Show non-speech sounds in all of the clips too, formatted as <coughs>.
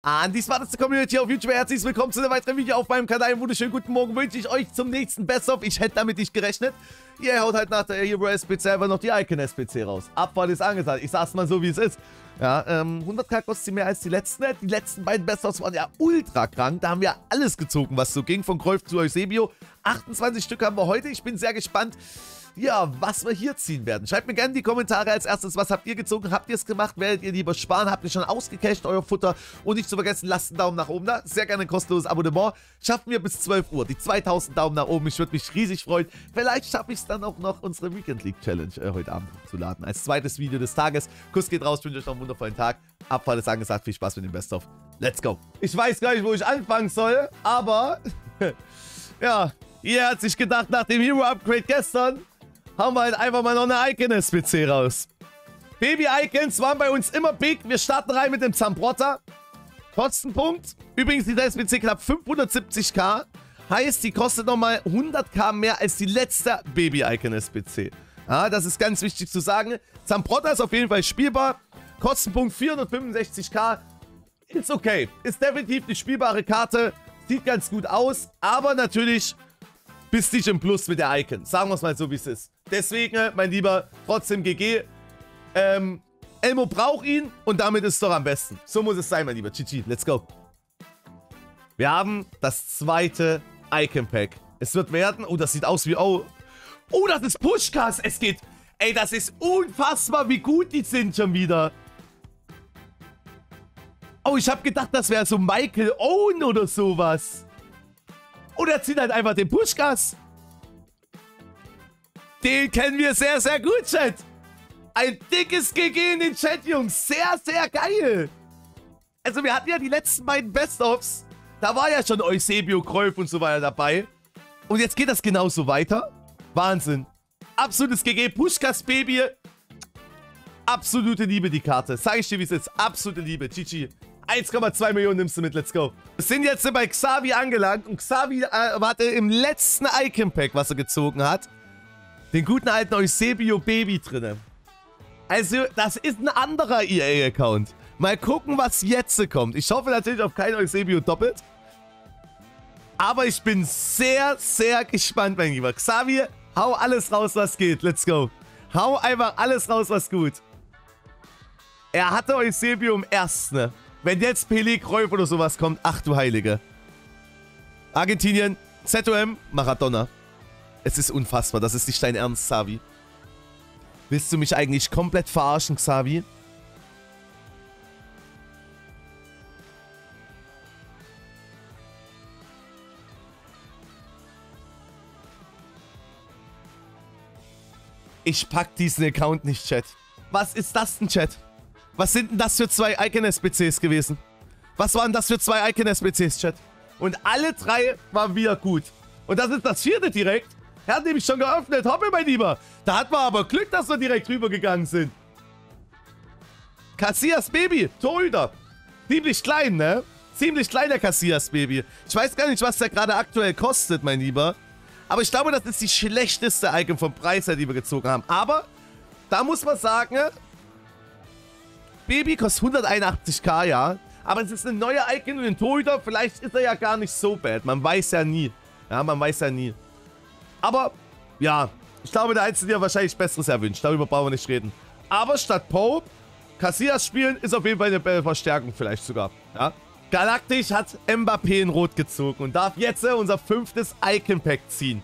An die smarteste Community auf YouTube. Herzlich willkommen zu einem weiteren Video auf meinem Kanal. Wunderschönen guten Morgen wünsche ich euch zum nächsten Best-of. Ich hätte damit nicht gerechnet. Ihr haut halt nach der Hero SPC einfach noch die Icon SPC raus. Abfall ist angesagt. Ich sag's mal so, wie es ist. Ja, ähm, 100k kostet sie mehr als die letzten. Die letzten beiden Best-ofs waren ja ultra krank. Da haben wir alles gezogen, was so ging. Von Golf zu Eusebio. 28 Stück haben wir heute. Ich bin sehr gespannt ja, was wir hier ziehen werden. Schreibt mir gerne in die Kommentare als erstes, was habt ihr gezogen? Habt ihr es gemacht? Werdet ihr lieber sparen? Habt ihr schon ausgecasht, euer Futter? Und nicht zu vergessen, lasst einen Daumen nach oben da. Sehr gerne ein kostenloses Abonnement. Schaffen wir bis 12 Uhr die 2000 Daumen nach oben. Ich würde mich riesig freuen. Vielleicht schaffe ich es dann auch noch, unsere Weekend League Challenge äh, heute Abend zu laden. Als zweites Video des Tages. Kuss geht raus, ich wünsche euch noch einen wundervollen Tag. Abfall ist angesagt. Viel Spaß mit dem Best-of. Let's go. Ich weiß gar nicht, wo ich anfangen soll, aber... <laughs> ja, ihr hat sich gedacht, nach dem Hero-Upgrade gestern haben wir halt einfach mal noch eine Icon-SPC raus. Baby-Icons waren bei uns immer big. Wir starten rein mit dem Zambrotta. Kostenpunkt. Übrigens, die SPC knapp 570k. Heißt, die kostet nochmal 100k mehr als die letzte Baby-Icon-SPC. Ja, das ist ganz wichtig zu sagen. Zambrotta ist auf jeden Fall spielbar. Kostenpunkt 465k. Ist okay. Ist definitiv eine spielbare Karte. Sieht ganz gut aus. Aber natürlich bist nicht im Plus mit der Icon. Sagen wir es mal so, wie es ist. Deswegen, mein Lieber, trotzdem GG. Ähm, Elmo braucht ihn und damit ist es doch am besten. So muss es sein, mein Lieber. GG, let's go. Wir haben das zweite Icon Pack. Es wird werden... Oh, das sieht aus wie... Oh, oh das ist Pushkas. Es geht... Ey, das ist unfassbar, wie gut die sind schon wieder. Oh, ich habe gedacht, das wäre so Michael Owen oder sowas. Oder er zieht halt einfach den Pushgas. Den kennen wir sehr, sehr gut, Chat. Ein dickes GG in den Chat, Jungs. Sehr, sehr geil. Also wir hatten ja die letzten beiden Best-ofs. Da war ja schon Eusebio, Kräuf und so weiter dabei. Und jetzt geht das genauso weiter. Wahnsinn. Absolutes GG. Pushkas Baby. Absolute Liebe, die Karte. Sag ich dir, wie es ist. Absolute Liebe. GG. 1,2 Millionen nimmst du mit. Let's go. Wir sind jetzt bei Xavi angelangt. Und Xavi äh, hatte im letzten Icon-Pack, was er gezogen hat, den guten alten Eusebio Baby drin. Also, das ist ein anderer EA-Account. Mal gucken, was jetzt kommt. Ich hoffe natürlich auf kein Eusebio doppelt. Aber ich bin sehr, sehr gespannt, mein Lieber. Xavier, hau alles raus, was geht. Let's go. Hau einfach alles raus, was gut. Er hatte Eusebio im ersten. Wenn jetzt Pelé, Kräuf oder sowas kommt, ach du Heilige. Argentinien, ZOM, Maradona. Es ist unfassbar. Das ist nicht dein Ernst, Xavi. Willst du mich eigentlich komplett verarschen, Xavi? Ich pack diesen Account nicht, Chat. Was ist das denn, Chat? Was sind denn das für zwei Icon-SPCs gewesen? Was waren das für zwei Icon-SPCs, Chat? Und alle drei waren wieder gut. Und das ist das vierte direkt. Er hat nämlich schon geöffnet. Hoppe, mein Lieber. Da hat man aber Glück, dass wir direkt rübergegangen sind. Cassias Baby. Torhüter. Ziemlich klein, ne? Ziemlich kleiner Cassias Baby. Ich weiß gar nicht, was der gerade aktuell kostet, mein Lieber. Aber ich glaube, das ist die schlechteste Icon vom Preis her, die wir gezogen haben. Aber da muss man sagen, Baby kostet 181k, ja. Aber es ist eine neue Icon und ein Torhüter. Vielleicht ist er ja gar nicht so bad. Man weiß ja nie. Ja, man weiß ja nie. Aber, ja, ich glaube, der Einzige, der wahrscheinlich Besseres erwünscht. Darüber brauchen wir nicht reden. Aber statt Pope, Casillas spielen, ist auf jeden Fall eine Verstärkung vielleicht sogar. Ja. Galactisch hat Mbappé in Rot gezogen und darf jetzt unser fünftes Icon-Pack ziehen.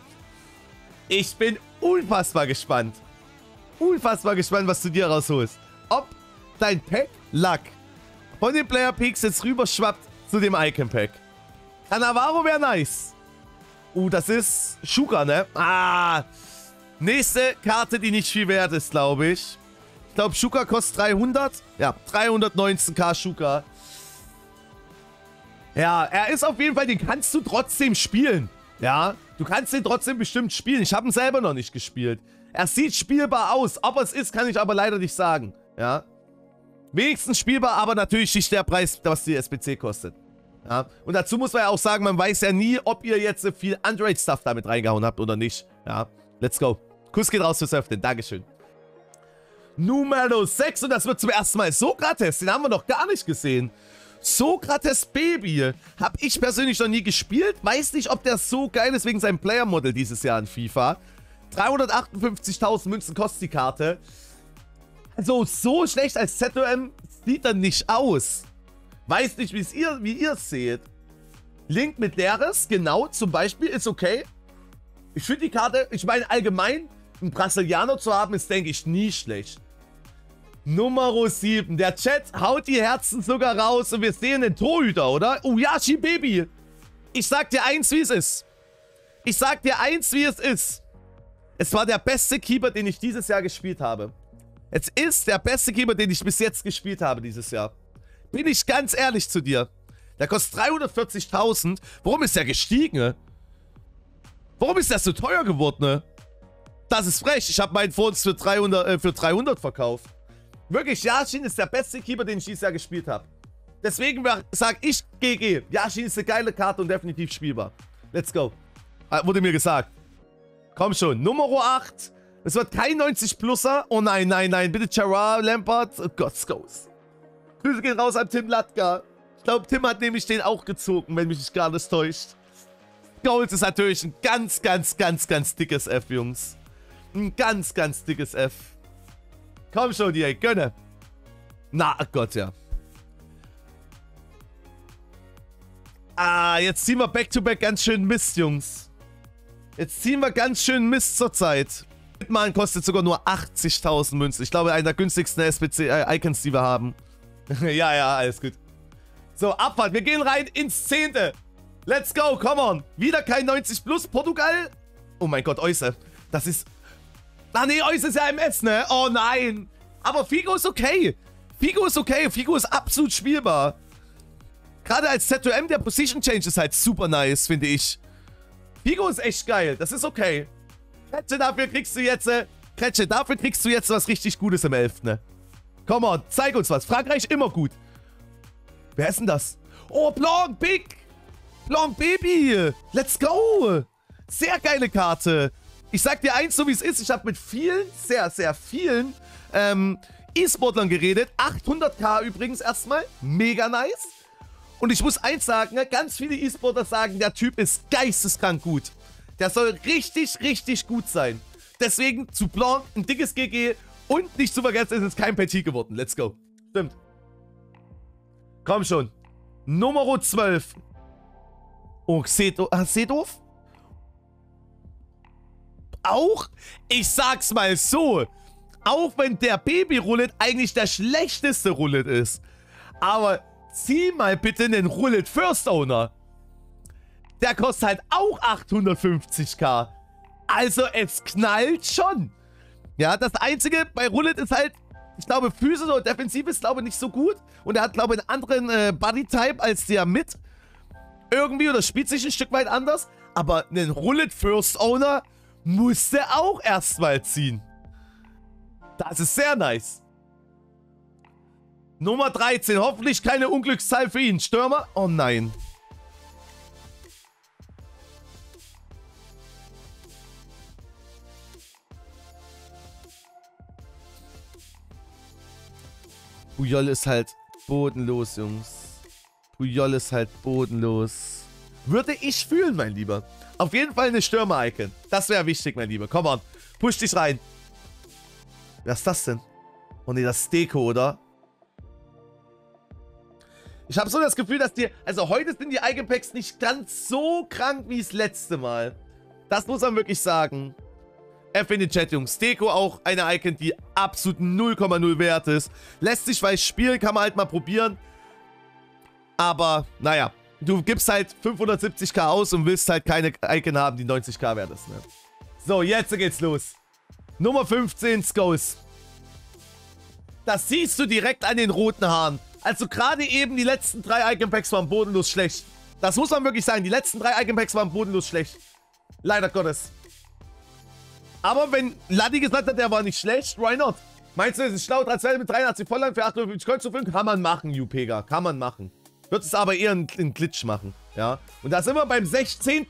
Ich bin unfassbar gespannt. Unfassbar gespannt, was du dir rausholst. Ob dein Pack Luck von den Player Peaks jetzt rüberschwappt zu dem Icon Pack. Cannavaro wäre nice. Uh, das ist Shuka, ne? Ah. Nächste Karte, die nicht viel wert ist, glaube ich. Ich glaube, Shuka kostet 300. Ja, 319k Shuka. Ja, er ist auf jeden Fall, den kannst du trotzdem spielen. Ja, du kannst den trotzdem bestimmt spielen. Ich habe ihn selber noch nicht gespielt. Er sieht spielbar aus. Ob es ist, kann ich aber leider nicht sagen. Ja. Wenigstens spielbar, aber natürlich nicht der Preis, was die SPC kostet. Ja, und dazu muss man ja auch sagen, man weiß ja nie, ob ihr jetzt viel Android-Stuff damit reingehauen habt oder nicht. Ja, let's go. Kuss geht raus fürs Öffnen. Dankeschön. Nummer 6 und das wird zum ersten Mal Sokrates. Den haben wir noch gar nicht gesehen. Sokrates Baby habe ich persönlich noch nie gespielt. Weiß nicht, ob der so geil ist wegen seinem Player-Model dieses Jahr in FIFA. 358.000 Münzen kostet die Karte. Also so schlecht als ZOM sieht er nicht aus. Weiß nicht, ihr, wie ihr es seht. Link mit Leeres, genau, zum Beispiel, ist okay. Ich finde die Karte, ich meine allgemein, einen Brasilianer zu haben, ist, denke ich, nie schlecht. Nummer 7. Der Chat haut die Herzen sogar raus und wir sehen den Torhüter, oder? Oh, Yashi Baby. Ich sag dir eins, wie es ist. Ich sag dir eins, wie es ist. Es war der beste Keeper, den ich dieses Jahr gespielt habe. Es ist der beste Keeper, den ich bis jetzt gespielt habe dieses Jahr. Bin ich ganz ehrlich zu dir. Der kostet 340.000. Warum ist der gestiegen? Warum ist der so teuer geworden? Das ist frech. Ich habe meinen uns für 300, äh, für 300 verkauft. Wirklich, Yashin ist der beste Keeper, den ich dieses Jahr gespielt habe. Deswegen sage ich GG. Yashin ist eine geile Karte und definitiv spielbar. Let's go. Äh, wurde mir gesagt. Komm schon. Nummer 8. Es wird kein 90-Pluser. Oh nein, nein, nein. Bitte Gerard Lampard. Oh Gott, Skos. Grüße gehen raus an Tim Latka. Ich glaube, Tim hat nämlich den auch gezogen, wenn mich nicht nicht täuscht. Goals ist natürlich ein ganz, ganz, ganz, ganz dickes F, Jungs. Ein ganz, ganz dickes F. Komm schon, die gönne. Na, oh Gott, ja. Ah, jetzt ziehen wir back-to-back -back ganz schön Mist, Jungs. Jetzt ziehen wir ganz schön Mist zur Zeit. Hitman kostet sogar nur 80.000 Münzen. Ich glaube, einer der günstigsten SPC-Icons, äh, die wir haben. <laughs> ja, ja, alles gut. So, Abfahrt. Wir gehen rein ins Zehnte. Let's go, come on. Wieder kein 90 plus. Portugal. Oh mein Gott, Euse. Das ist Ah nee, Eus ist ja MS, ne? Oh nein. Aber Figo ist okay. Figo ist okay. Figo ist absolut spielbar. Gerade als ZOM, der Position Change ist halt super nice, finde ich. Figo ist echt geil. Das ist okay. Kretsche, dafür kriegst du jetzt... Äh, Kretsche, dafür kriegst du jetzt was richtig Gutes im 11. Ne? Come on, zeig uns was. Frankreich immer gut. Wer ist denn das? Oh, Blanc, Big. Blanc Baby. Let's go. Sehr geile Karte. Ich sag dir eins, so wie es ist, ich habe mit vielen, sehr, sehr vielen ähm, E-Sportlern geredet. 800k übrigens erstmal. Mega nice. Und ich muss eins sagen, ne, ganz viele E-Sportler sagen, der Typ ist geisteskrank gut. Der soll richtig, richtig gut sein. Deswegen zu Blanc ein dickes GG und nicht zu vergessen, es ist kein Petit geworden. Let's go. Stimmt. Komm schon. Nummer 12. Oh, Sedo ah, Sedorf? auch, ich sag's mal so, auch wenn der Baby-Rullet eigentlich der schlechteste Rullet ist, aber zieh mal bitte einen Rullet First Owner. Der kostet halt auch 850k. Also es knallt schon. Ja, das Einzige bei Rullet ist halt, ich glaube, Physis und Defensiv ist, glaube ich, nicht so gut. Und er hat, glaube ich, einen anderen äh, Body-Type als der mit. Irgendwie, oder spielt sich ein Stück weit anders. Aber einen Rullet First Owner musste auch erstmal ziehen. Das ist sehr nice. Nummer 13. Hoffentlich keine Unglückszahl für ihn. Stürmer? Oh nein. Puyol ist halt bodenlos, Jungs. Puyol ist halt bodenlos. Würde ich fühlen, mein Lieber. Auf jeden Fall eine Stürmer-Icon. Das wäre wichtig, mein Lieber. Komm on. Push dich rein. Wer ist das denn? Oh ne, das ist Deko, oder? Ich habe so das Gefühl, dass die... Also heute sind die Icon Packs nicht ganz so krank wie das letzte Mal. Das muss man wirklich sagen. F in den Chat, Jungs. Deko auch eine Icon, die absolut 0,0 wert ist. Lässt sich weiß spielen, kann man halt mal probieren. Aber, naja du gibst halt 570k aus und willst halt keine Icon haben, die 90k wert ist. Ne? So, jetzt geht's los. Nummer 15, Skulls. Das siehst du direkt an den roten Haaren. Also gerade eben die letzten drei Icon Packs waren bodenlos schlecht. Das muss man wirklich sagen. Die letzten drei Icon Packs waren bodenlos schlecht. Leider Gottes. Aber wenn Laddi gesagt hat, der war nicht schlecht, why not? Meinst du, es ist schlau? Transfer mit 83 Vollland für 850 Coins zu füllen? Kann man machen, Jupega. Kann man machen. Wird es aber eher einen, Glitch machen. Ja. Und da sind wir beim 16.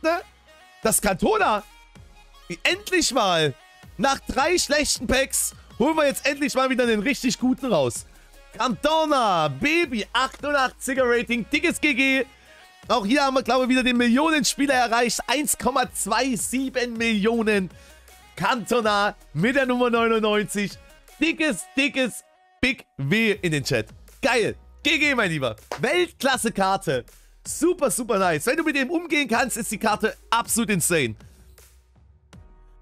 Das Kantona. Endlich mal. Nach drei schlechten Packs holen wir jetzt endlich mal wieder einen richtig guten raus. Cantona, Baby, 88er Rating, dickes GG. Auch hier haben wir, glaube ich, wieder den Millionenspieler erreicht. 1,27 Millionen. Cantona mit der Nummer 99. Dickes, dickes Big W in den Chat. Geil. GG, mein Lieber. Weltklasse-Karte. Super, super nice. Wenn du mit dem umgehen kannst, ist die Karte absolut insane.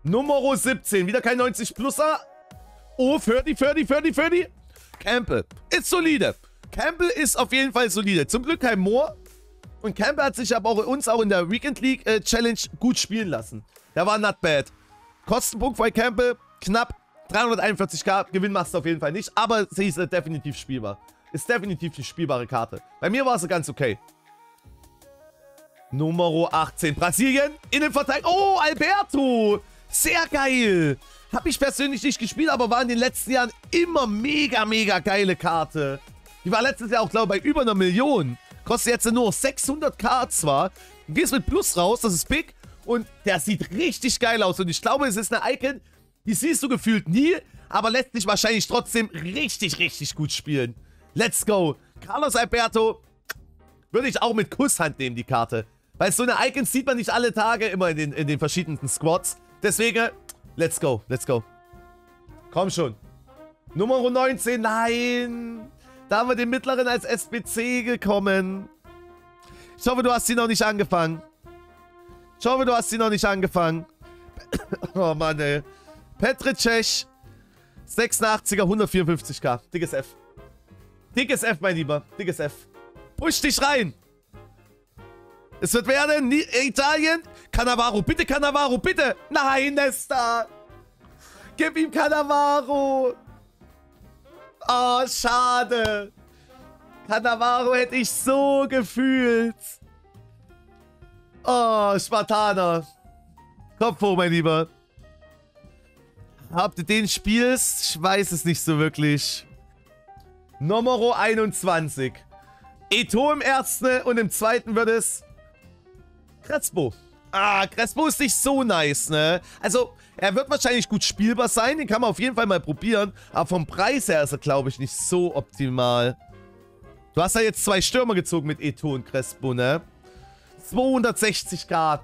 Nummer 17. Wieder kein 90-Pluser. Oh, Ferdi, Ferdi, Ferdi, Ferdi. Campbell. Ist solide. Campbell ist auf jeden Fall solide. Zum Glück kein Moore. Und Campbell hat sich aber auch uns auch in der Weekend League äh, Challenge gut spielen lassen. Der war not bad. Kostenpunkt bei Campbell knapp 341k. Gewinn machst du auf jeden Fall nicht. Aber sie ist äh, definitiv spielbar. Ist definitiv eine spielbare Karte. Bei mir war sie ganz okay. Nummer 18. Brasilien. Innenverteidigung. Oh, Alberto. Sehr geil. Habe ich persönlich nicht gespielt, aber war in den letzten Jahren immer mega, mega geile Karte. Die war letztes Jahr auch, glaube ich, bei über einer Million. Kostet jetzt nur 600k zwar. Gehst mit Plus raus, das ist big. Und der sieht richtig geil aus. Und ich glaube, es ist eine Icon, die siehst du gefühlt nie, aber lässt dich wahrscheinlich trotzdem richtig, richtig gut spielen. Let's go. Carlos Alberto würde ich auch mit Kusshand nehmen, die Karte. Weil so eine Icon sieht man nicht alle Tage immer in den, in den verschiedenen Squads. Deswegen, let's go, let's go. Komm schon. Nummer 19, nein. Da haben wir den mittleren als SBC gekommen. Ich hoffe, du hast sie noch nicht angefangen. Ich hoffe, du hast sie noch nicht angefangen. <coughs> oh Mann, ey. Petricech. 86er, 154k. Dickes F. Dickes F, mein Lieber. Dickes F. Push dich rein. Es wird werden. Italien. Cannavaro. Bitte, Cannavaro. Bitte. Nein, Nesta. Gib ihm Cannavaro. Oh, schade. Cannavaro hätte ich so gefühlt. Oh, Spartaner. Kopf hoch, mein Lieber. Habt ihr den Spiels? Ich weiß es nicht so wirklich. Nummer 21. Eto im ersten und im zweiten wird es Crespo. Ah, Crespo ist nicht so nice, ne? Also, er wird wahrscheinlich gut spielbar sein. Den kann man auf jeden Fall mal probieren. Aber vom Preis her ist er, glaube ich, nicht so optimal. Du hast ja jetzt zwei Stürmer gezogen mit Eto und Crespo, ne? 260k.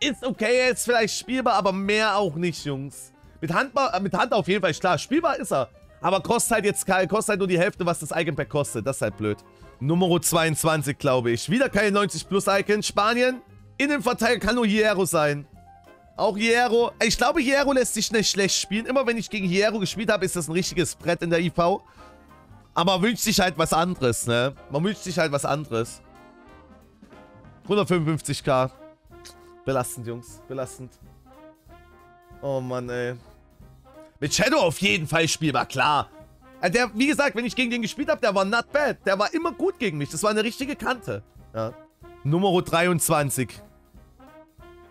Ist okay, er ist vielleicht spielbar, aber mehr auch nicht, Jungs. Mit Hand, mit Hand auf jeden Fall, klar. Spielbar ist er. Aber kostet halt jetzt kostet halt nur die Hälfte, was das Icon-Pack kostet. Das ist halt blöd. Nummer 22, glaube ich. Wieder keine 90 Plus Icon. Spanien. Innenverteidiger kann nur Hierro sein. Auch Hierro. Ich glaube, Hierro lässt sich nicht schlecht spielen. Immer wenn ich gegen Hierro gespielt habe, ist das ein richtiges Brett in der IV. Aber man wünscht sich halt was anderes, ne? Man wünscht sich halt was anderes. 155k. Belastend, Jungs. Belastend. Oh Mann, ey. Mit Shadow auf jeden Fall spielbar, klar. Äh, der, wie gesagt, wenn ich gegen den gespielt habe, der war not bad. Der war immer gut gegen mich. Das war eine richtige Kante. Ja. Nummer 23.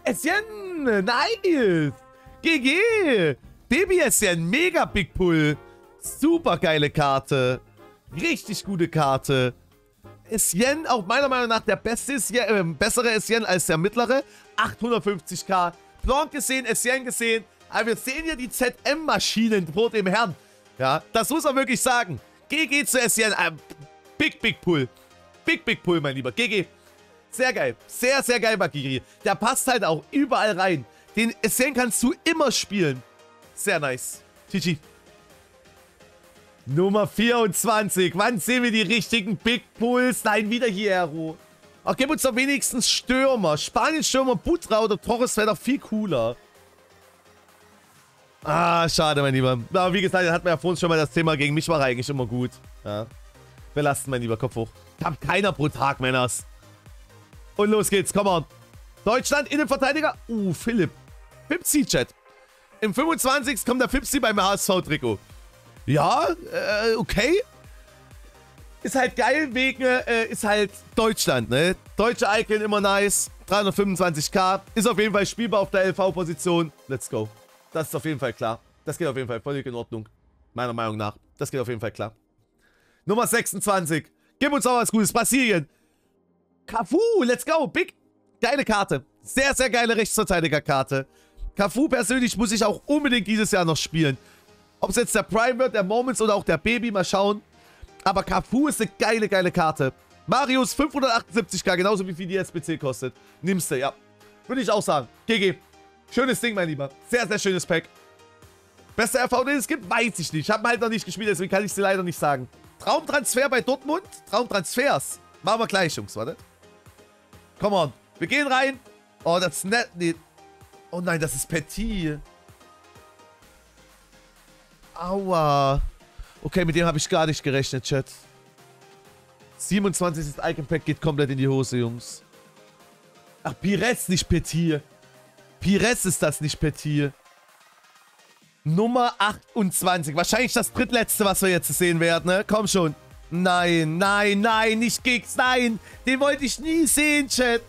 Essien, nice. GG. Baby Essien, mega Big Pull. Super geile Karte. Richtig gute Karte. Essien, auch meiner Meinung nach der beste Essien, äh, bessere Essien als der mittlere. 850k. Blanc gesehen, Essien gesehen. Aber wir sehen hier die ZM-Maschinen vor dem Herrn. Ja, das muss man wirklich sagen. GG zu Essien. Äh, big, big Pull. Big, big Pull, mein Lieber. GG. Sehr geil. Sehr, sehr geil, Magiri. Der passt halt auch überall rein. Den Essien kannst du immer spielen. Sehr nice. GG. Nummer 24. Wann sehen wir die richtigen Big Pulls? Nein, wieder Hierro. Ach, gib uns doch wenigstens Stürmer. Spanien-Stürmer, Butra oder Torres wäre doch viel cooler. Ah, schade, mein Lieber. Aber wie gesagt, hat man ja vorhin schon mal das Thema gegen mich war eigentlich immer gut. Ja. Belasten, mein lieber Kopf hoch. Ich hab keiner pro Tag, Männers. Und los geht's, komm on. Deutschland, Innenverteidiger. Uh, Philipp. Fipsi-Chat. Im 25. kommt der Fipsi beim HSV-Trikot. Ja, äh, okay. Ist halt geil wegen, äh, ist halt Deutschland, ne? Deutsche Icon immer nice. 325k. Ist auf jeden Fall spielbar auf der LV-Position. Let's go. Das ist auf jeden Fall klar. Das geht auf jeden Fall völlig in Ordnung. Meiner Meinung nach. Das geht auf jeden Fall klar. Nummer 26. Gib uns auch was Gutes. Brasilien. Cafu, let's go. Big. Geile Karte. Sehr, sehr geile Rechtsverteidiger-Karte. Cafu persönlich muss ich auch unbedingt dieses Jahr noch spielen. Ob es jetzt der Prime wird, der Moments oder auch der Baby, mal schauen. Aber Cafu ist eine geile, geile Karte. Marius 578k, genauso wie viel die SBC kostet. Nimmst du, ja. Würde ich auch sagen. GG. Schönes Ding, mein Lieber. Sehr, sehr schönes Pack. Beste RV, es gibt, weiß ich nicht. Ich habe halt noch nicht gespielt, deswegen kann ich dir leider nicht sagen. Traumtransfer bei Dortmund. Traumtransfers. Machen wir gleich, Jungs, warte. Come on. Wir gehen rein. Oh, das ist nett. Nee. Oh nein, das ist Petit. Aua. Okay, mit dem habe ich gar nicht gerechnet, Chat. 27. Icon Pack geht komplett in die Hose, Jungs. Ach, Pires, nicht Petit. Pires ist das, nicht Petit. Nummer 28. Wahrscheinlich das drittletzte, was wir jetzt sehen werden, ne? Komm schon. Nein, nein, nein, nicht Gigs, nein. Den wollte ich nie sehen, Chat.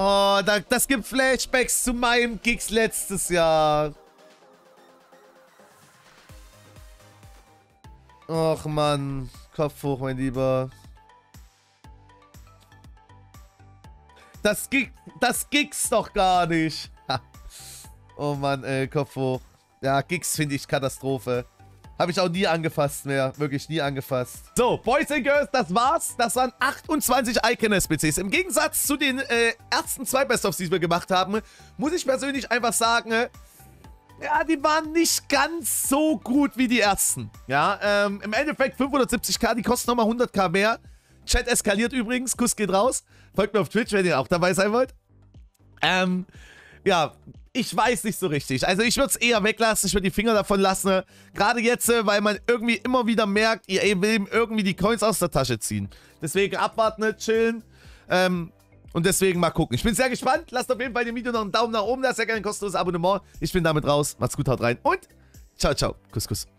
Oh, da, das gibt Flashbacks zu meinem Gigs letztes Jahr. Och, Mann. Kopf hoch, mein Lieber. Das, Gig, das Gigs doch gar nicht. <laughs> oh Mann, ey, Kopf hoch. Ja, Gigs finde ich Katastrophe. Habe ich auch nie angefasst mehr. Wirklich nie angefasst. So, Boys and Girls, das war's. Das waren 28 Icon-SBCs. Im Gegensatz zu den äh, ersten zwei Best-ofs, die wir gemacht haben, muss ich persönlich einfach sagen, äh, ja, die waren nicht ganz so gut wie die ersten. Ja, ähm, im Endeffekt 570k, die kosten nochmal 100k mehr. Chat eskaliert übrigens, Kuss geht raus. Folgt mir auf Twitch, wenn ihr auch dabei sein wollt. Ähm, ja, ich weiß nicht so richtig. Also ich würde es eher weglassen, ich würde die Finger davon lassen. Gerade jetzt, äh, weil man irgendwie immer wieder merkt, ihr will irgendwie die Coins aus der Tasche ziehen. Deswegen abwarten, chillen. Ähm, und deswegen mal gucken. Ich bin sehr gespannt. Lasst auf jeden Fall dem Video noch einen Daumen nach oben da. Sehr gerne ein kostenloses Abonnement. Ich bin damit raus. Macht's gut, haut rein. Und ciao, ciao. Kuss, Kuss.